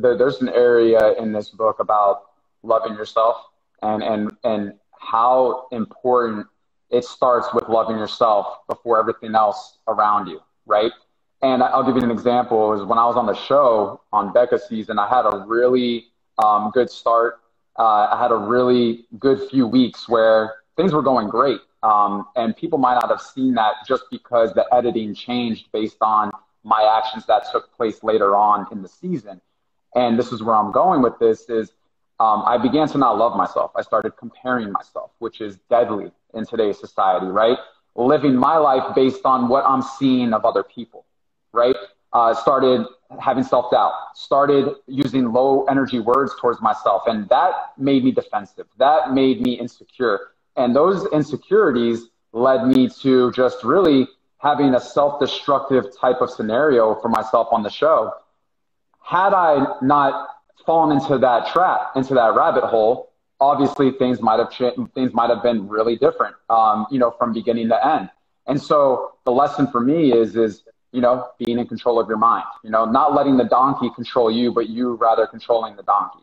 there, there's an area in this book about loving yourself and and and how important it starts with loving yourself before everything else around you, right? And I'll give you an example. Is when I was on the show on Becca season, I had a really um, good start. Uh, I had a really good few weeks where things were going great. Um, and people might not have seen that just because the editing changed based on my actions that took place later on in the season. And this is where I'm going with this is um, I began to not love myself. I started comparing myself, which is deadly in today's society, right? Living my life based on what I'm seeing of other people, right? Uh, started having self doubt, started using low energy words towards myself. And that made me defensive. That made me insecure. And those insecurities led me to just really having a self destructive type of scenario for myself on the show. Had I not fallen into that trap, into that rabbit hole, obviously things might have changed, things might have been really different, um, you know, from beginning to end. And so the lesson for me is, is, you know, being in control of your mind, you know, not letting the donkey control you, but you rather controlling the donkey.